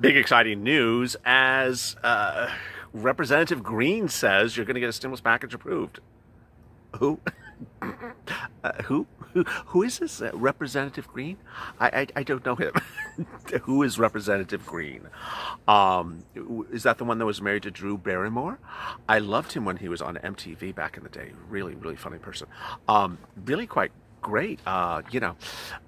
Big exciting news as uh, Representative Green says you're going to get a stimulus package approved. Who? uh, who? who? Who is this uh, Representative Green? I, I, I don't know him. who is Representative Green? Um, is that the one that was married to Drew Barrymore? I loved him when he was on MTV back in the day. Really, really funny person. Um, really quite great. Uh, you know,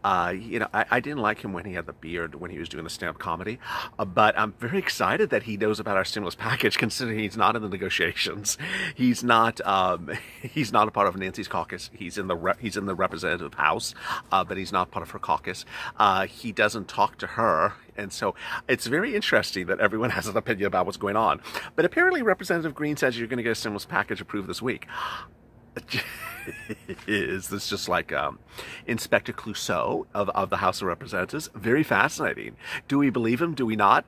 uh, you know, I, I, didn't like him when he had the beard when he was doing the stand-up comedy, uh, but I'm very excited that he knows about our stimulus package, considering he's not in the negotiations. He's not. Um, he's not a part of Nancy's caucus. He's in the re- he's in the representative house, uh, but he's not part of her caucus. Uh, he doesn't talk to her. And so it's very interesting that everyone has an opinion about what's going on. But apparently, Representative Green says you're going to get a stimulus package approved this week. is this just like um, Inspector Clouseau of, of the House of Representatives? Very fascinating. Do we believe him? Do we not?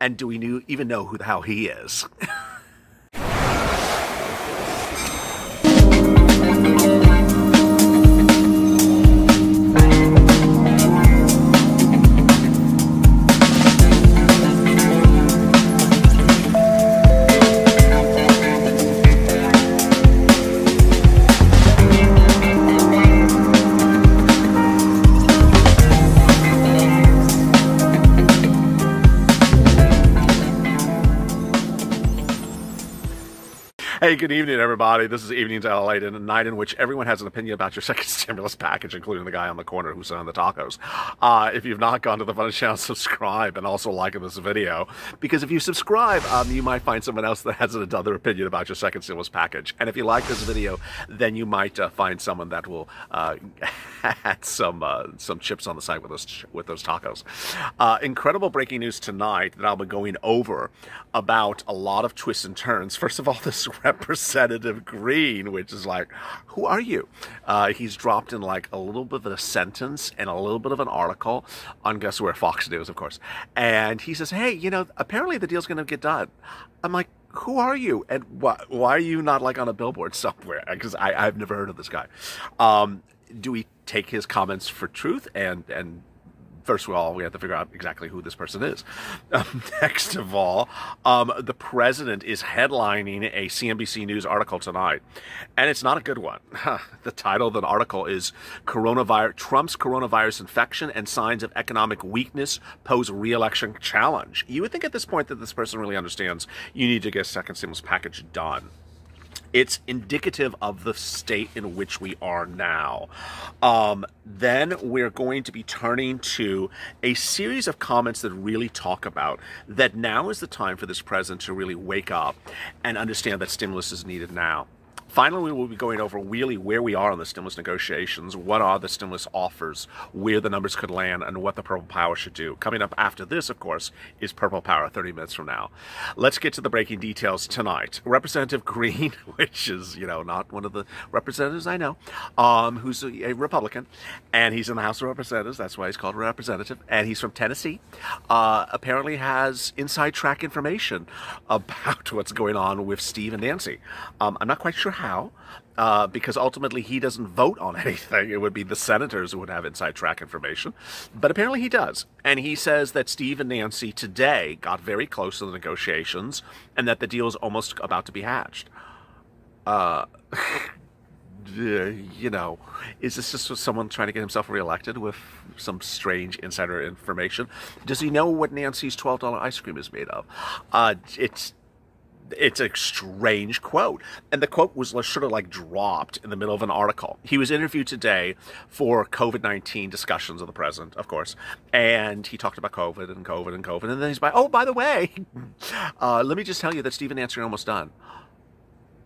And do we knew, even know who the hell he is? good evening, everybody. This is Evenings LA, and a night in which everyone has an opinion about your second stimulus package, including the guy on the corner who's selling the tacos. Uh, if you've not gone to the Fun channel, subscribe and also like this video, because if you subscribe, um, you might find someone else that has another opinion about your second stimulus package. And if you like this video, then you might uh, find someone that will uh, add some uh, some chips on the side with those with those tacos. Uh, incredible breaking news tonight that I'll be going over about a lot of twists and turns. First of all, this Representative Green, which is like, who are you? Uh, he's dropped in like a little bit of a sentence and a little bit of an article on guess where Fox News, of course. And he says, hey, you know, apparently the deal's going to get done. I'm like, who are you and why, why are you not like on a billboard somewhere because I, i've never heard of this guy um, do we take his comments for truth and and first of all, we have to figure out exactly who this person is. Um, next of all, um, the president is headlining a CNBC News article tonight, and it's not a good one. the title of the article is "Coronavirus: Trump's coronavirus infection and signs of economic weakness pose re-election challenge." You would think at this point that this person really understands you need to get a second stimulus package done it's indicative of the state in which we are now. Um, then we're going to be turning to a series of comments that really talk about that now is the time for this president to really wake up and understand that stimulus is needed now. Finally, we will be going over really where we are on the stimulus negotiations, what are the stimulus offers, where the numbers could land, and what the Purple Power should do. Coming up after this, of course, is Purple Power 30 minutes from now. Let's get to the breaking details tonight. Representative Green, which is, you know, not one of the representatives I know, um, who's a, a, Republican, and he's in the House of Representatives. That's why he's called a representative. And he's from Tennessee. Uh, apparently has inside track information about what's going on with Steve and Nancy. Um, I'm not quite sure how, uh, because ultimately he doesn't vote on anything. It would be the senators who would have inside track information. But apparently he does. And he says that Steve and Nancy today got very close to the negotiations and that the deal is almost about to be hatched. Uh, you know, is this just someone trying to get himself reelected with some strange insider information? Does he know what Nancy's $12 ice cream is made of? Uh, it's it's a strange quote. And the quote was sort of like dropped in the middle of an article. He was interviewed today for COVID 19 discussions of the president, of course. And he talked about COVID and COVID and COVID. And then he's like, oh, by the way, uh, let me just tell you that Stephen are almost done.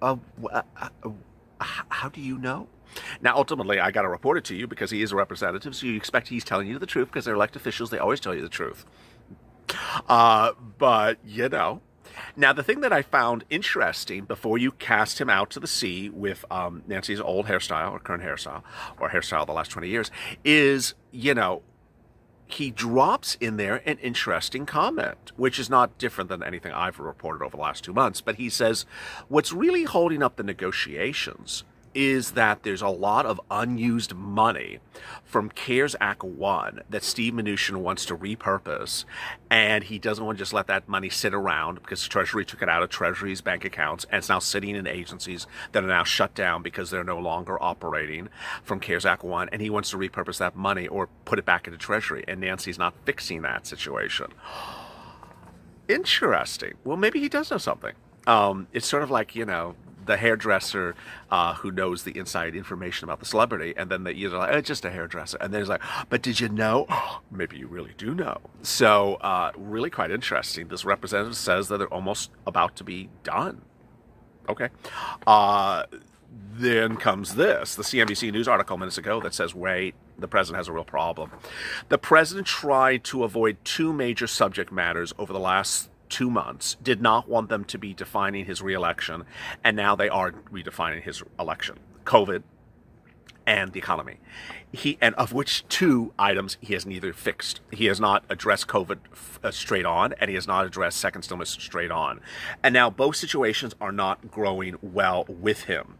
Uh, uh, uh, how do you know? Now, ultimately, I got to report it to you because he is a representative, so you expect he's telling you the truth because they're elected officials. They always tell you the truth. Uh, but, you know, now, the thing that I found interesting before you cast him out to the sea with um, Nancy's old hairstyle or current hairstyle or hairstyle the last 20 years is, you know, he drops in there an interesting comment, which is not different than anything I've reported over the last two months. But he says, what's really holding up the negotiations is that there's a lot of unused money from CARES Act 1 that Steve Mnuchin wants to repurpose, and he doesn't want to just let that money sit around because Treasury took it out of Treasury's bank accounts and it's now sitting in agencies that are now shut down because they're no longer operating from CARES Act 1, and he wants to repurpose that money or put it back into Treasury, and Nancy's not fixing that situation. Interesting. Well, maybe he does know something. Um, it's sort of like, you know, the hairdresser uh, who knows the inside information about the celebrity, and then the, you're like, oh, it's just a hairdresser. And then he's like, but did you know? maybe you really do know. So, uh, really quite interesting. This representative says that they're almost about to be done. Okay. Uh, then comes this the CNBC News article minutes ago that says, wait, the president has a real problem. The president tried to avoid two major subject matters over the last two months, did not want them to be defining his reelection, and now they are redefining his election COVID and the economy. He and of which two items he has neither fixed. He has not addressed COVID uh, straight on, and he has not addressed second stimulus straight on. And now both situations are not growing well with him.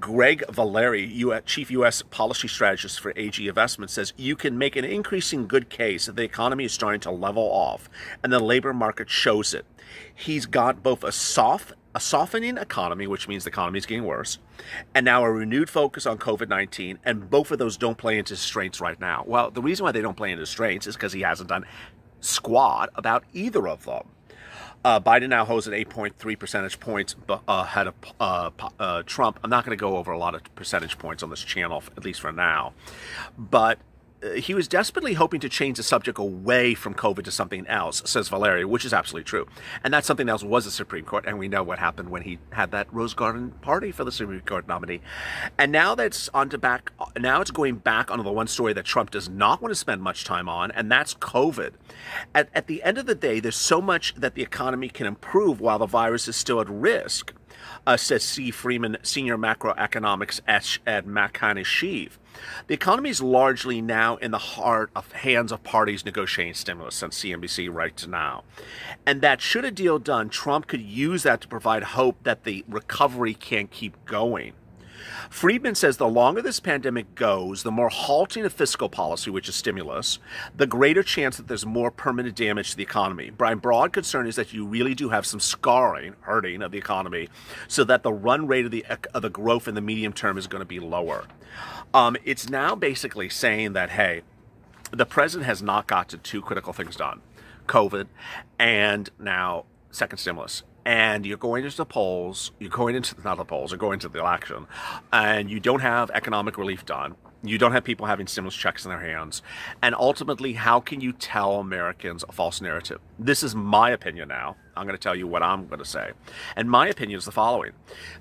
Greg Valliere, chief U.S. policy strategist for AG Investment, says you can make an increasing good case that the economy is starting to level off, and the labor market shows it. He's got both a soft a softening economy, which means the economy is getting worse, and now a renewed focus on COVID 19, and both of those don't play into strengths right now. Well, the reason why they don't play into strengths is because he hasn't done squat about either of them. Uh, Biden now holds at 8.3 percentage points ahead of uh, uh, Trump. I'm not going to go over a lot of percentage points on this channel, at least for now. But he was desperately hoping to change the subject away from COVID to something else, says Valliere, which is absolutely true. And that something else was the Supreme Court, and we know what happened when he had that Rose Garden party for the Supreme Court nominee. And now that's on to back. Now it's going back onto the one story that Trump does not want to spend much time on, and that's COVID. At, at the end of the day, there's so much that the economy can improve while the virus is still at risk uh, says C. Freeman, senior macroeconomics at, at McConney The economy is largely now in the heart of hands of parties negotiating stimulus, since CNBC writes now. And that should a deal done, Trump could use that to provide hope that the recovery can keep going. Friedman says the longer this pandemic goes, the more halting of fiscal policy, which is stimulus, the greater chance that there's more permanent damage to the economy. Brian broad concern is that you really do have some scarring, hurting of the economy, so that the run rate of the of the growth in the medium term is going to be lower. Um, it's now basically saying that hey, the president has not got to two critical things done: COVID, and now second stimulus and you're going into the polls, you're going into not the polls, you're going to the election, and you don't have economic relief done. You don't have people having stimulus checks in their hands. And ultimately, how can you tell Americans a false narrative? This is my opinion now. I'm going to tell you what I'm going to say. And my opinion is the following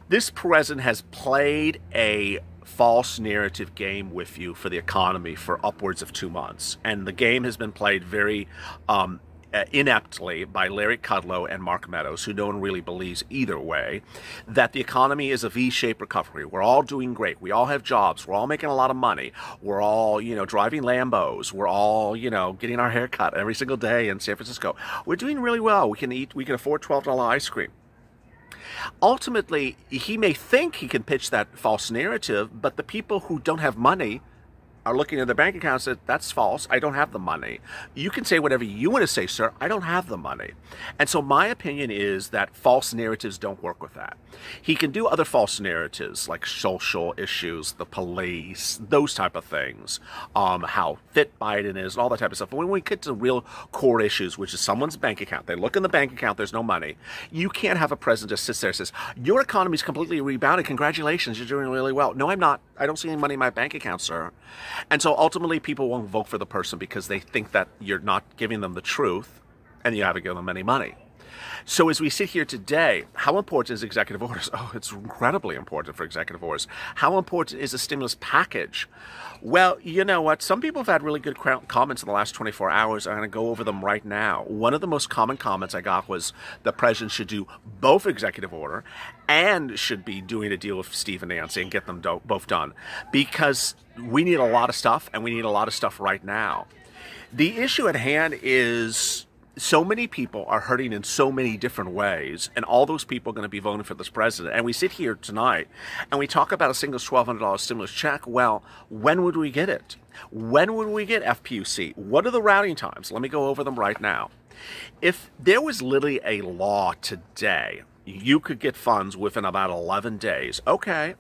This president has played a false narrative game with you for the economy for upwards of two months. And the game has been played very um, uh, ineptly by Larry Kudlow and Mark Meadows, who no one really believes either way, that the economy is a V-shaped recovery. We're all doing great. We all have jobs. We're all making a lot of money. We're all, you know, driving Lambos. We're all, you know, getting our hair cut every single day in San Francisco. We're doing really well. We can eat. We can afford twelve dollar ice cream. Ultimately, he may think he can pitch that false narrative, but the people who don't have money are looking at their bank account and said, that's false. I don't have the money. You can say whatever you want to say, sir. I don't have the money. And so my opinion is that false narratives don't work with that. He can do other false narratives like social issues, the police, those type of things, um, how fit Biden is, and all that type of stuff. But when we get to real core issues, which is someone's bank account, they look in the bank account, there's no money. You can't have a president just sit there and says, your economy's completely rebounded. Congratulations, you're doing really well. No, I'm not. I don't see any money in my bank account, sir. And so ultimately, people won't vote for the person because they think that you're not giving them the truth and you haven't given them any money. So as we sit here today, how important is executive orders? Oh, it's incredibly important for executive orders. How important is a stimulus package? Well, you know what? Some people have had really good comments in the last 24 hours. I'm going to go over them right now. One of the most common comments I got was the president should do both executive order and should be doing a deal with Steve and Nancy and get them both done because we need a lot of stuff and we need a lot of stuff right now. The issue at hand is so many people are hurting in so many different ways, and all those people are going to be voting for this president. And we sit here tonight and we talk about a single $1,200 stimulus check. Well, when would we get it? When would we get FPUC? What are the routing times? Let me go over them right now. If there was literally a law today, you could get funds within about 11 days. Okay,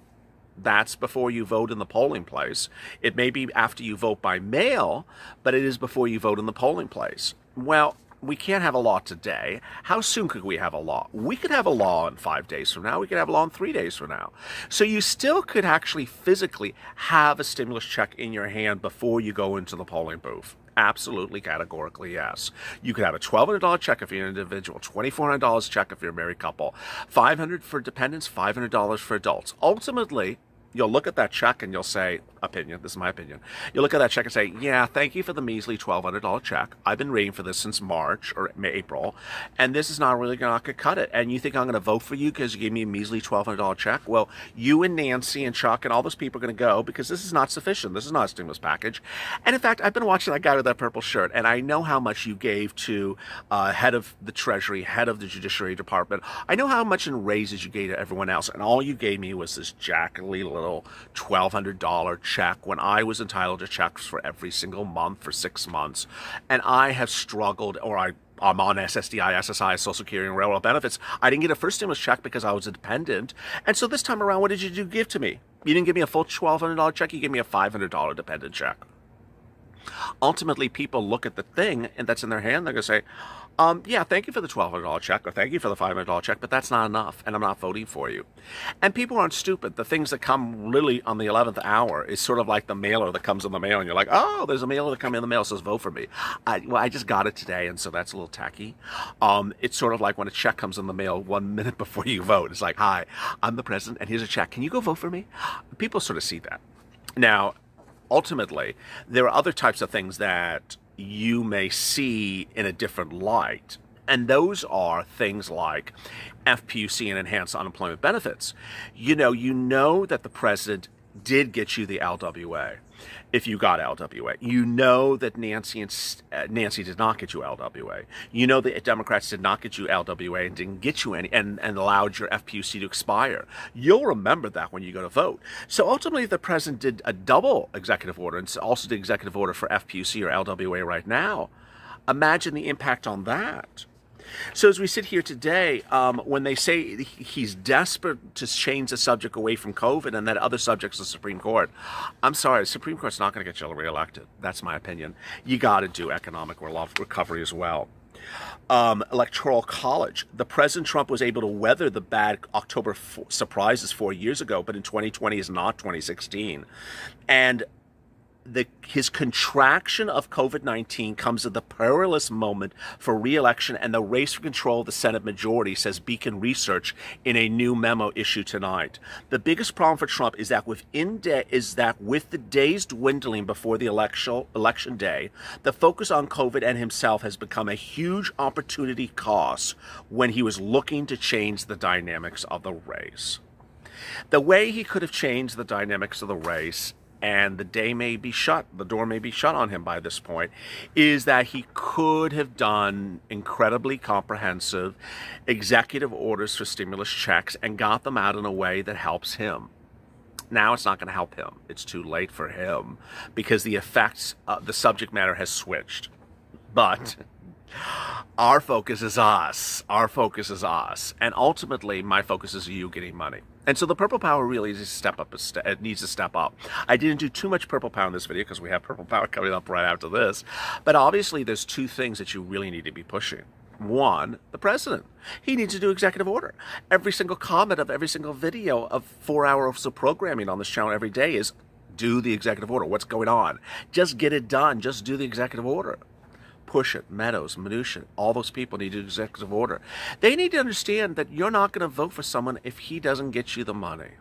that's before you vote in the polling place. It may be after you vote by mail, but it is before you vote in the polling place. Well, we can't have a law today. How soon could we have a law? We could have a law in five days from now. We could have a law in three days from now. So you still could actually physically have a stimulus check in your hand before you go into the polling booth. Absolutely, categorically, yes. You could have a $1,200 check if you're an individual, $2,400 check if you're a married couple, $500 for dependents, $500 for adults. Ultimately, you'll look at that check and you'll say, opinion, this is my opinion. You'll look at that check and say, yeah, thank you for the measly $1,200 check. I've been waiting for this since March or April, and this is not really going to cut it. And you think I'm going to vote for you because you gave me a measly $1,200 check? Well, you and Nancy and Chuck and all those people are going to go because this is not sufficient. This is not a stimulus package. And in fact, I've been watching that guy with that purple shirt, and I know how much you gave to uh, head of the Treasury, head of the Judiciary Department. I know how much in raises you gave to everyone else, and all you gave me was this jackally little $1,200 check when I was entitled to checks for every single month for six months. And I have struggled, or I I'm on SSDI, SSI, Social Security, and Railroad benefits. I didn't get a first stimulus check because I was a dependent. And so this time around, what did you do give to me? You didn't give me a full $1,200 check, you gave me a $500 dependent check. Ultimately, people look at the thing and that's in their hand, they're going to say, um, yeah, thank you for the $1,200 check or thank you for the $500 check, but that's not enough, and I'm not voting for you. And people aren't stupid. The things that come really on the 11th hour is sort of like the mailer that comes in the mail, and you're like, oh, there's a mailer that comes in the mail says vote for me. I, well, I just got it today, and so that's a little tacky. Um, it's sort of like when a check comes in the mail one minute before you vote. It's like, hi, I'm the president, and here's a check. Can you go vote for me? People sort of see that. Now, ultimately, there are other types of things that you may see in a different light. And those are things like FPUC and enhanced unemployment benefits. You know, you know that the president did get you the LWA if you got LWA. You know that Nancy and uh, Nancy did not get you LWA. You know that Democrats did not get you LWA and didn't get you any and, and allowed your FPUC to expire. You'll remember that when you go to vote. So ultimately the president did a double executive order and also did executive order for FPUC or LWA right now. Imagine the impact on that. So as we sit here today, um, when they say he's desperate to change the subject away from COVID and that other subjects of the Supreme Court, I'm sorry, the Supreme Court's not going to get you reelected. That's my opinion. You got to do economic recovery as well. Um, electoral college. The President Trump was able to weather the bad October surprises four years ago, but in 2020 is not 2016. And the, his contraction of COVID 19 comes at the perilous moment for reelection and the race for control of the Senate majority, says Beacon Research in a new memo issued tonight. The biggest problem for Trump is that within day, is that with the days dwindling before the election, election day, the focus on COVID and himself has become a huge opportunity cost when he was looking to change the dynamics of the race. The way he could have changed the dynamics of the race and the day may be shut, the door may be shut on him by this point, is that he could have done incredibly comprehensive executive orders for stimulus checks and got them out in a way that helps him. Now it's not going to help him. It's too late for him because the effects, uh, the subject matter has switched. But our focus is us. Our focus is us. And ultimately, my focus is you getting money. And so the purple power really needs to step up. It needs to step up. I didn't do too much purple power in this video because we have purple power coming up right after this. But obviously, there's two things that you really need to be pushing. One, the president. He needs to do executive order. Every single comment of every single video of four hours of programming on this channel every day is do the executive order. What's going on? Just get it done. Just do the executive order. Push it, Meadows, Mnuchin, all those people need executive order. They need to understand that you're not going to vote for someone if he doesn't get you the money.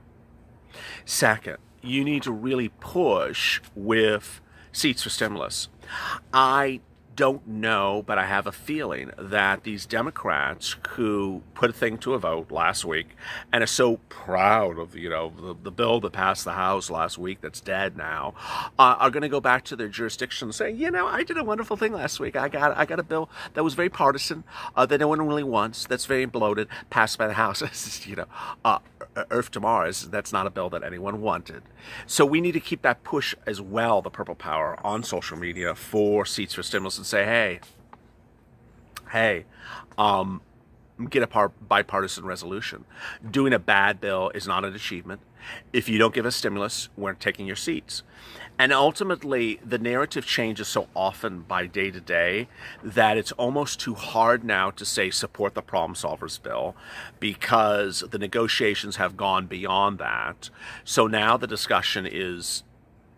Second, you need to really push with seats for stimulus. I don't know, but I have a feeling that these Democrats who put a thing to a vote last week and are so proud of, you know, the, the bill that passed the House last week that's dead now, uh, are going to go back to their jurisdiction and say, you know, I did a wonderful thing last week. I got I got a bill that was very partisan, uh, that no one really wants, that's very bloated, passed by the House. you know, uh, Earth to Mars, that's not a bill that anyone wanted. So we need to keep that push as well, the Purple Power, on social media for seats for stimulus and say, hey, hey, um, get a bipartisan resolution. Doing a bad bill is not an achievement. If you don't give us stimulus, we're taking your seats. And ultimately, the narrative changes so often by day to day that it's almost too hard now to say support the problem solvers bill because the negotiations have gone beyond that. So now the discussion is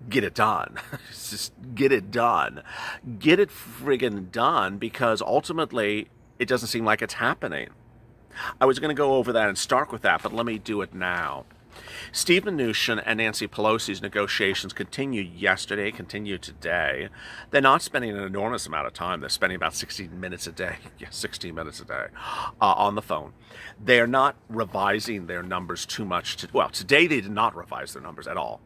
get it done. Just get it done. Get it friggin' done because ultimately it doesn't seem like it's happening. I was going to go over that and start with that, but let me do it now. Steve Mnuchin and Nancy Pelosi's negotiations continued yesterday, continue today. They're not spending an enormous amount of time. They're spending about 16 minutes a day, yeah, 16 minutes a day uh, on the phone. They're not revising their numbers too much. To, well, today they did not revise their numbers at all.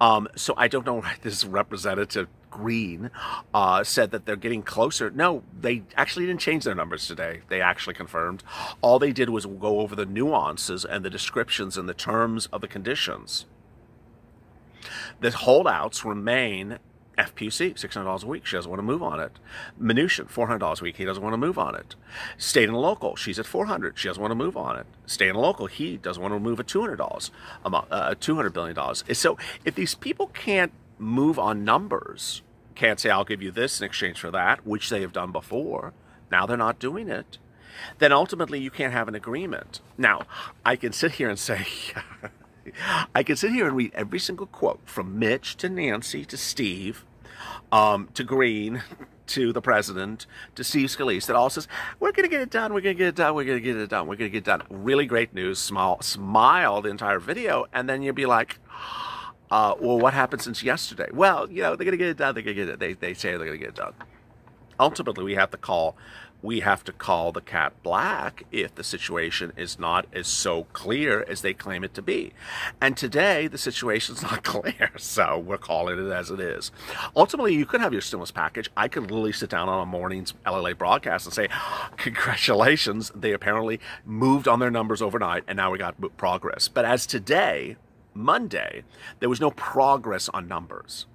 Um, so I don't know why this representative Green uh, said that they're getting closer. No, they actually didn't change their numbers today. They actually confirmed. All they did was go over the nuances and the descriptions and the terms of the conditions. The holdouts remain FPC, $600 a week. She doesn't want to move on it. Mnuchin, $400 a week. He doesn't want to move on it. State and local, she's at 400 She doesn't want to move on it. State and local, he doesn't want to move at $200, uh, $200 billion. So if these people can't move on numbers, can't say, I'll give you this in exchange for that, which they have done before. Now they're not doing it. Then ultimately you can't have an agreement. Now, I can sit here and say, I can sit here and read every single quote from Mitch to Nancy to Steve um, to Green to the president to Steve Scalise that all says, we're going to get it done, we're going to get it done, we're going to get it done, we're going to get it done. Really great news, smile, smile the entire video, and then you'll be like, uh, well, what happened since yesterday? Well, you know, they're going to get it done. They're going to get it. They, they say they're going to get it done. Ultimately, we have to call we have to call the cat black if the situation is not as so clear as they claim it to be. And today, the situation is not clear, so we're calling it as it is. Ultimately, you could have your stimulus package. I could literally sit down on a morning's LLA broadcast and say, congratulations, they apparently moved on their numbers overnight, and now we got progress. But as today, Monday, there was no progress on numbers.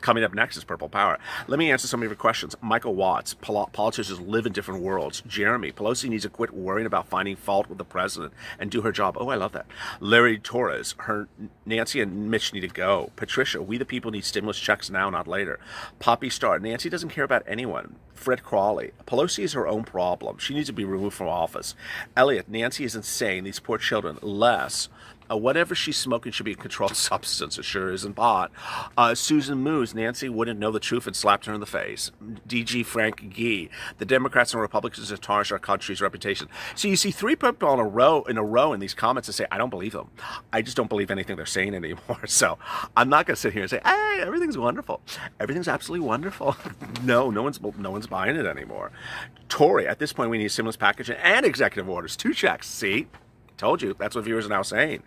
Coming up next is Purple Power. Let me answer some of your questions. Michael Watts, politicians live in different worlds. Jeremy, Pelosi needs to quit worrying about finding fault with the president and do her job. Oh, I love that. Larry Torres, her Nancy and Mitch need to go. Patricia, we the people need stimulus checks now, not later. Poppy Star, Nancy doesn't care about anyone. Fred Crawley, Pelosi is her own problem. She needs to be removed from office. Elliot, Nancy is insane. These poor children. Les, uh, whatever she's smoking should be a controlled substance. It sure isn't pot. Uh, Susan Moose, Nancy wouldn't know the truth and slapped her in the face. DG Frank Gee, the Democrats and Republicans have tarnished our country's reputation. So you see three people in a row in a row in these comments and say, I don't believe them. I just don't believe anything they're saying anymore. So I'm not going to sit here and say, hey, everything's wonderful. Everything's absolutely wonderful. no, no one's no one's buying it anymore. Tory, at this point, we need stimulus package and executive orders. Two checks. See? Told you. That's what viewers are now saying.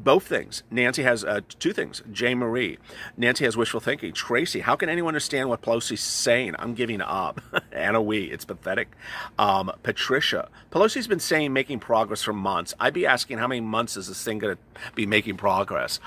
Both things. Nancy has uh, two things. Jay Marie. Nancy has wishful thinking. Tracy, how can anyone understand what Pelosi's saying? I'm giving up. Anna Wee, it's pathetic. Um, Patricia, Pelosi's been saying making progress for months. I'd be asking how many months is this thing going to be making progress?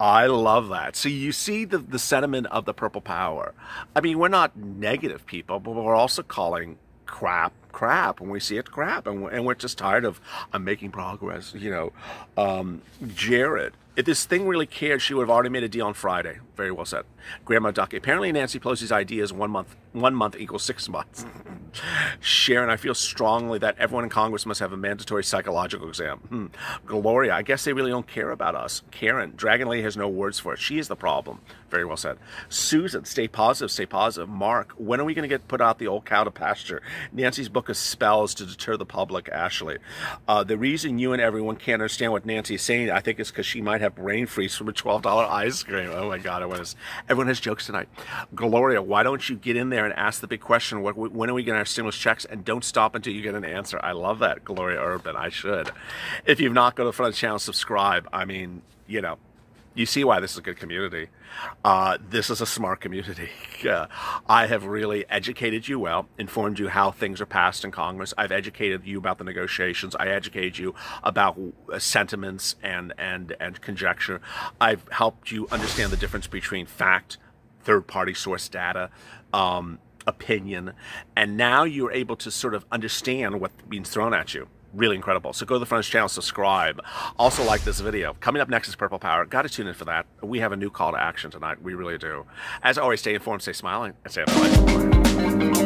I love that. So you see the, the sentiment of the purple power. I mean, we're not negative people, but we're also calling crap crap and we see it crap and we're, and we're just tired of uh, making progress you know. Um, jared if this thing really cared, she would have already made a deal on Friday. Very well said. Grandma Ducky. Apparently, Nancy Pelosi's idea is one month. One month equals six months. Sharon, I feel strongly that everyone in Congress must have a mandatory psychological exam. Hmm. Gloria, I guess they really don't care about us. Karen, Dragon Lady has no words for it. She is the problem. Very well said. Susan, stay positive, stay positive. Mark, when are we going to get put out the old cow to pasture? Nancy's book of spells to deter the public. Ashley, uh, the reason you and everyone can't understand what Nancy is saying, I think, is because she might have brain freeze from a $12 ice cream. Oh my God, everyone has, everyone has jokes tonight. Gloria, why don't you get in there and ask the big question, what, when are we getting our stimulus checks? And don't stop until you get an answer. I love that, Gloria Urban. I should. If you've not, go to the front of the channel, subscribe. I mean, you know, you see why this is a good community. Uh, this is a smart community. Uh, I have really educated you well, informed you how things are passed in Congress. I've educated you about the negotiations. I educated you about uh, sentiments and, and, and conjecture. I've helped you understand the difference between fact, third-party source data, um, opinion, and now you're able to sort of understand what's being thrown at you really incredible. So go to the front channel, subscribe. Also like this video. Coming up next is Purple Power. Got to tune in for that. We have a new call to action tonight. We really do. As always, stay informed, stay smiling, and stay up